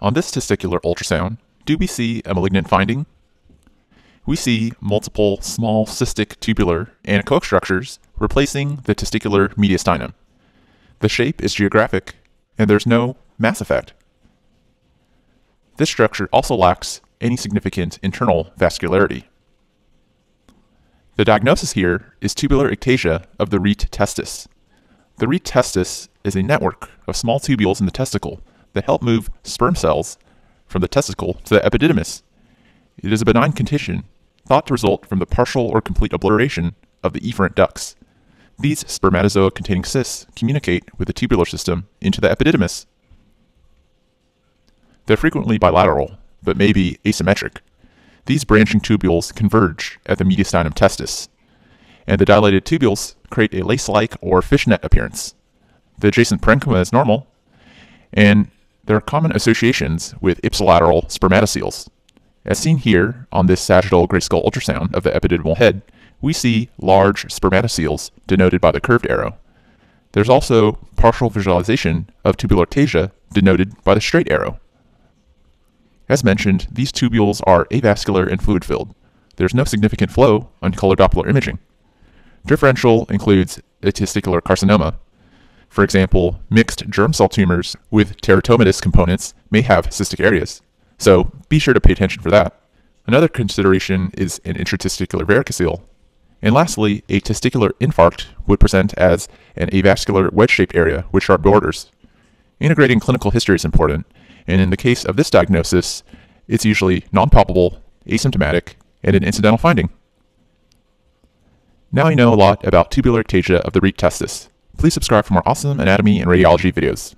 On this testicular ultrasound, do we see a malignant finding? We see multiple small cystic tubular and anechoic structures replacing the testicular mediastinum. The shape is geographic, and there's no mass effect. This structure also lacks any significant internal vascularity. The diagnosis here is tubular ectasia of the rete testis. The rete testis is a network of small tubules in the testicle that help move sperm cells from the testicle to the epididymis. It is a benign condition thought to result from the partial or complete obliteration of the efferent ducts. These spermatozoa containing cysts communicate with the tubular system into the epididymis. They're frequently bilateral, but may be asymmetric. These branching tubules converge at the mediastinum testis, and the dilated tubules create a lace like or fishnet appearance. The adjacent parenchyma is normal, and there are common associations with ipsilateral spermatoceles. As seen here on this sagittal grayscale ultrasound of the epididymal head, we see large spermatoceles denoted by the curved arrow. There's also partial visualization of tubular ectasia denoted by the straight arrow. As mentioned, these tubules are avascular and fluid filled. There's no significant flow on color Doppler imaging. Differential includes a testicular carcinoma, for example, mixed germ cell tumors with teratomatous components may have cystic areas, so be sure to pay attention for that. Another consideration is an intratesticular varicocele. And lastly, a testicular infarct would present as an avascular wedge-shaped area with sharp borders. Integrating clinical history is important, and in the case of this diagnosis, it's usually non-palpable, asymptomatic, and an incidental finding. Now you know a lot about tubular ectasia of the rete testis. Please subscribe for more awesome anatomy and radiology videos.